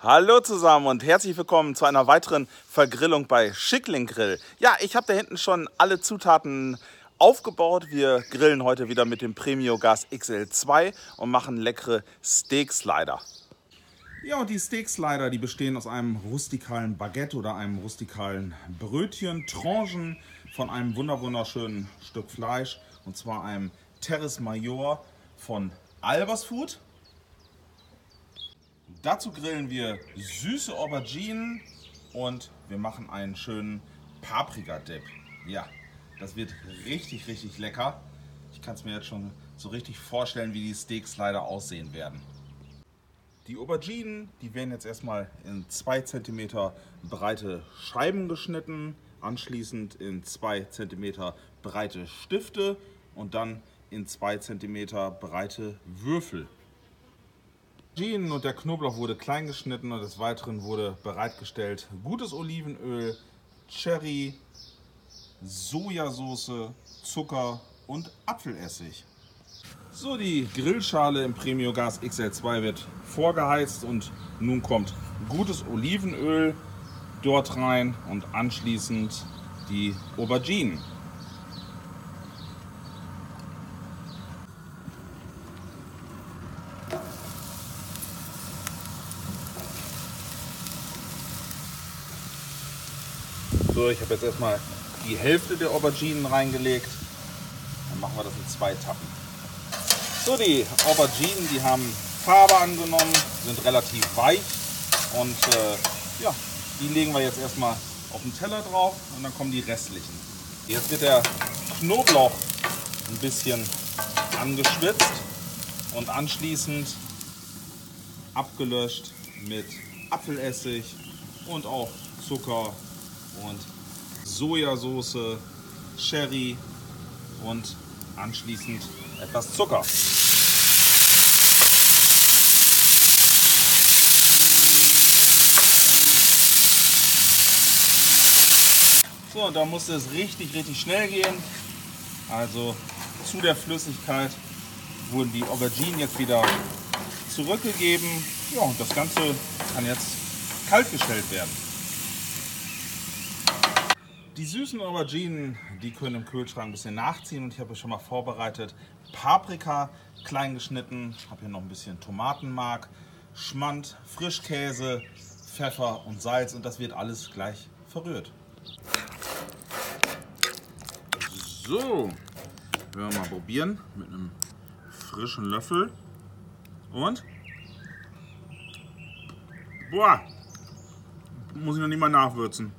Hallo zusammen und herzlich willkommen zu einer weiteren Vergrillung bei Schickling Grill. Ja, ich habe da hinten schon alle Zutaten aufgebaut. Wir grillen heute wieder mit dem Premio Gas XL2 und machen leckere Steak Slider. Ja, und die Steak Slider, die bestehen aus einem rustikalen Baguette oder einem rustikalen Brötchen, Tranchen von einem wunderschönen Stück Fleisch und zwar einem Terrace Major von Albers Food. Dazu grillen wir süße Auberginen und wir machen einen schönen Paprika-Dip. Ja, das wird richtig, richtig lecker. Ich kann es mir jetzt schon so richtig vorstellen, wie die Steaks leider aussehen werden. Die Auberginen, die werden jetzt erstmal in 2 cm breite Scheiben geschnitten, anschließend in 2 cm breite Stifte und dann in 2 cm breite Würfel Auberginen und der Knoblauch wurde klein geschnitten und des Weiteren wurde bereitgestellt gutes Olivenöl, Cherry, Sojasauce, Zucker und Apfelessig. So, die Grillschale im Premio Gas XL2 wird vorgeheizt und nun kommt gutes Olivenöl dort rein und anschließend die Auberginen. So, ich habe jetzt erstmal die Hälfte der Auberginen reingelegt. Dann machen wir das in zwei Tappen. So, die Auberginen, die haben Farbe angenommen, sind relativ weich und äh, ja, die legen wir jetzt erstmal auf den Teller drauf und dann kommen die restlichen. Jetzt wird der Knoblauch ein bisschen angeschwitzt und anschließend abgelöscht mit Apfelessig und auch Zucker und Sojasauce, Sherry und anschließend etwas Zucker. So, da musste es richtig, richtig schnell gehen. Also zu der Flüssigkeit wurden die Auberginen jetzt wieder zurückgegeben. Ja, und das Ganze kann jetzt kalt gestellt werden. Die süßen Auberginen, die können im Kühlschrank ein bisschen nachziehen und ich habe schon mal vorbereitet Paprika klein geschnitten, Ich habe hier noch ein bisschen Tomatenmark, Schmand, Frischkäse, Pfeffer und Salz und das wird alles gleich verrührt. So, werden wir mal probieren mit einem frischen Löffel und boah, muss ich noch nicht mal nachwürzen.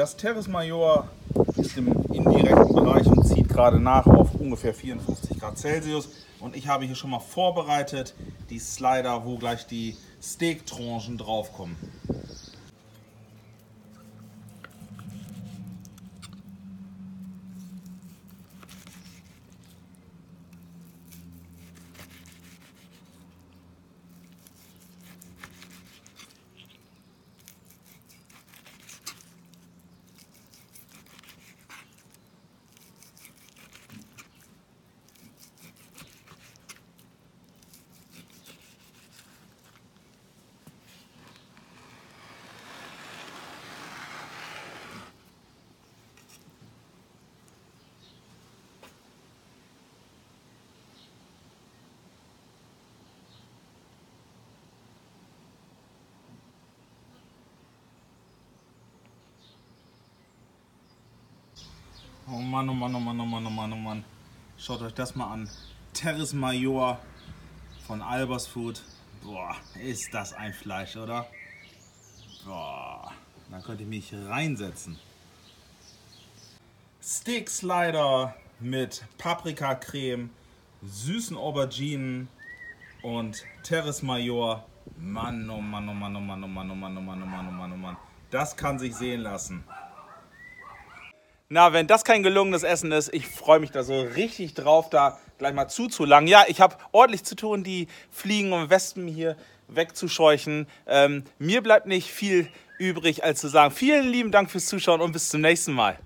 Das Terrace Major ist im indirekten Bereich und zieht gerade nach auf ungefähr 54 Grad Celsius. Und ich habe hier schon mal vorbereitet die Slider, wo gleich die Steak-Tranchen draufkommen. Oh Mann, oh Mann, oh Mann, oh Mann, oh Mann, oh Mann. Schaut euch das mal an. Terrace Major von Albers Food. Boah, ist das ein Fleisch, oder? Boah, da könnte ich mich reinsetzen. Stick Slider mit Paprikacreme, süßen Auberginen und Terrace Major. Mann, oh Mann, oh Mann, oh Mann, oh Mann, oh Mann, oh Mann, oh Mann, oh Mann, oh Mann. Das kann sich sehen lassen. Na, wenn das kein gelungenes Essen ist, ich freue mich da so richtig drauf, da gleich mal zuzulangen. Ja, ich habe ordentlich zu tun, die Fliegen und Wespen hier wegzuscheuchen. Ähm, mir bleibt nicht viel übrig, als zu sagen, vielen lieben Dank fürs Zuschauen und bis zum nächsten Mal.